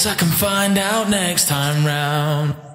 Guess I can find out next time round.